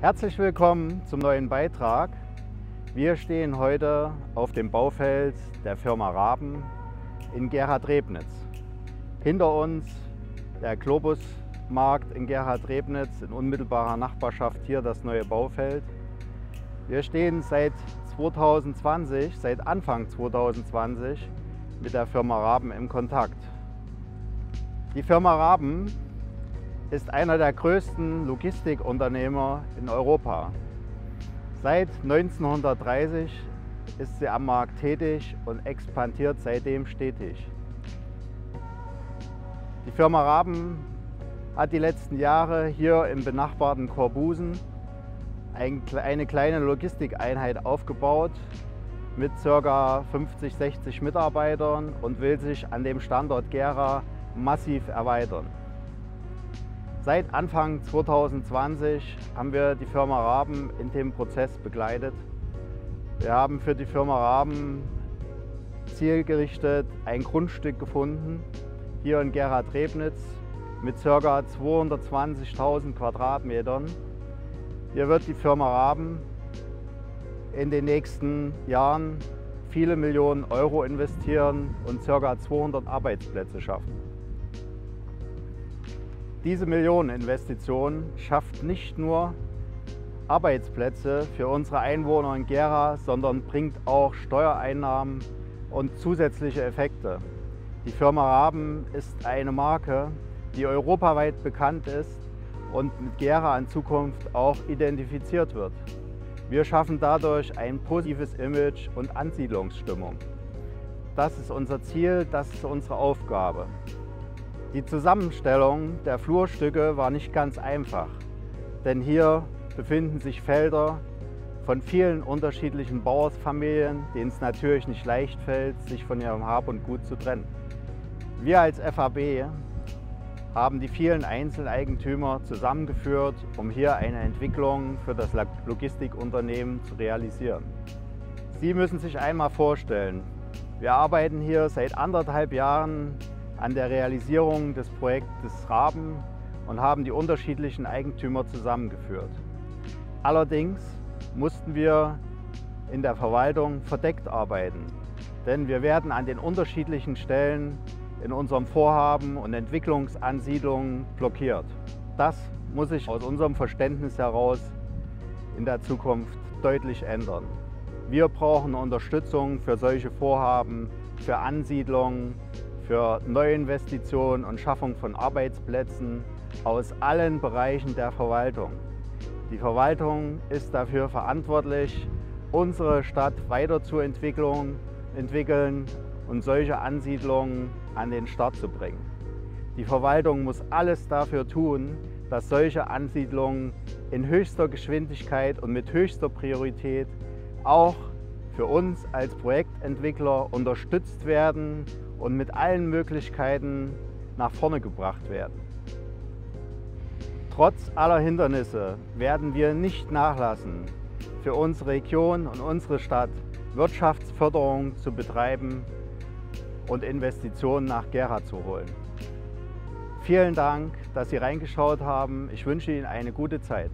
Herzlich willkommen zum neuen Beitrag. Wir stehen heute auf dem Baufeld der Firma Raben in Gerhard-Rebnitz. Hinter uns der Globusmarkt in Gerhard-Rebnitz, in unmittelbarer Nachbarschaft hier das neue Baufeld. Wir stehen seit 2020, seit Anfang 2020 mit der Firma Raben im Kontakt. Die Firma Raben ist einer der größten Logistikunternehmer in Europa. Seit 1930 ist sie am Markt tätig und expandiert seitdem stetig. Die Firma Raben hat die letzten Jahre hier im benachbarten Korbusen eine kleine Logistikeinheit aufgebaut mit ca. 50, 60 Mitarbeitern und will sich an dem Standort Gera massiv erweitern. Seit Anfang 2020 haben wir die Firma Raben in dem Prozess begleitet. Wir haben für die Firma Raben zielgerichtet ein Grundstück gefunden, hier in Gerhard-Rebnitz mit ca. 220.000 Quadratmetern. Hier wird die Firma Raben in den nächsten Jahren viele Millionen Euro investieren und ca. 200 Arbeitsplätze schaffen. Diese Millioneninvestition schafft nicht nur Arbeitsplätze für unsere Einwohner in Gera, sondern bringt auch Steuereinnahmen und zusätzliche Effekte. Die Firma Raben ist eine Marke, die europaweit bekannt ist und mit Gera in Zukunft auch identifiziert wird. Wir schaffen dadurch ein positives Image und Ansiedlungsstimmung. Das ist unser Ziel, das ist unsere Aufgabe. Die Zusammenstellung der Flurstücke war nicht ganz einfach, denn hier befinden sich Felder von vielen unterschiedlichen Bauersfamilien, denen es natürlich nicht leicht fällt, sich von ihrem Hab und Gut zu trennen. Wir als FAB haben die vielen Einzeleigentümer zusammengeführt, um hier eine Entwicklung für das Logistikunternehmen zu realisieren. Sie müssen sich einmal vorstellen, wir arbeiten hier seit anderthalb Jahren an der Realisierung des Projektes Raben und haben die unterschiedlichen Eigentümer zusammengeführt. Allerdings mussten wir in der Verwaltung verdeckt arbeiten, denn wir werden an den unterschiedlichen Stellen in unserem Vorhaben und Entwicklungsansiedlungen blockiert. Das muss sich aus unserem Verständnis heraus in der Zukunft deutlich ändern. Wir brauchen Unterstützung für solche Vorhaben, für Ansiedlungen, für Neuinvestitionen und Schaffung von Arbeitsplätzen aus allen Bereichen der Verwaltung. Die Verwaltung ist dafür verantwortlich, unsere Stadt weiterzuentwickeln entwickeln und solche Ansiedlungen an den Start zu bringen. Die Verwaltung muss alles dafür tun, dass solche Ansiedlungen in höchster Geschwindigkeit und mit höchster Priorität auch für uns als Projektentwickler unterstützt werden und mit allen Möglichkeiten nach vorne gebracht werden. Trotz aller Hindernisse werden wir nicht nachlassen, für unsere Region und unsere Stadt Wirtschaftsförderung zu betreiben und Investitionen nach Gera zu holen. Vielen Dank, dass Sie reingeschaut haben. Ich wünsche Ihnen eine gute Zeit.